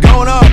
Going up.